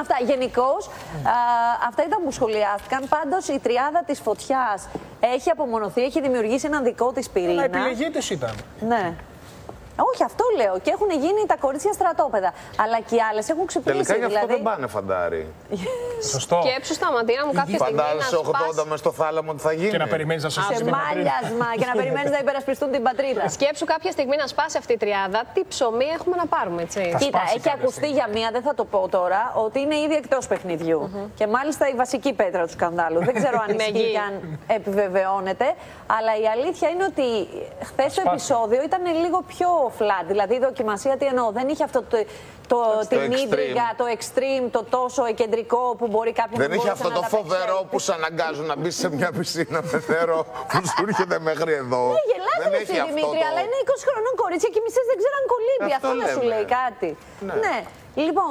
Αυτά. Γενικώς, αυτά ήταν που σχολιάστηκαν. Πάντως η τριάδα της φωτιάς έχει απομονωθεί, έχει δημιουργήσει έναν δικό της πυρήνα. Ένα επιλεγή της ήταν. Ναι. Όχι, αυτό λέω. Και έχουν γίνει τα κορίτσια στρατόπεδα. Αλλά και οι άλλες έχουν ξυπνήσει. Τελικά γι' αυτό δηλαδή... δεν πάνε φαντάρι. Σωστό. Σκέψου στα ματίνα μου κάποια στιγμή. Φαντάζεσαι 80 με στο θάλαμο τι θα γίνει. Και να περιμένεις να σε Σε μάλιασμα και να περιμένεις να υπερασπιστούν την πατρίδα. Σκέψου κάποια στιγμή να σπάσει αυτή η τριάδα, τι ψωμί έχουμε να πάρουμε, έτσι. Κοίτα, έχει ακουστεί για μία, δεν θα το πω τώρα, ότι είναι ήδη εκτός παιχνιδιού. Και μάλιστα η βασική πέτρα του σκανδάλου. δεν ξέρω αν ισχύει και αν επιβεβαιώνεται. Αλλά η αλήθεια είναι ότι χθες το επεισόδιο ήταν λίγο πιο flat. Δηλαδή η δοκιμασία τι εννοώ, δεν είχε αυτό το, το, την ίδρυγα, το extreme, το τόσο κεντρικό που μπορεί κάποιο Δεν είχε αυτό το φοβερό που σε αναγκάζουν να μπεις σε μια πισίνα με νερό που σου έρχεται μέχρι εδώ. Ναι, γελάτε με στη Δημήτρη, αλλά είναι 20 χρονών κορίτσια και οι μισές δεν ξέραν κολύμπι. Αυτό, αυτό να σου λέει κάτι. Ναι. ναι. Λοιπόν,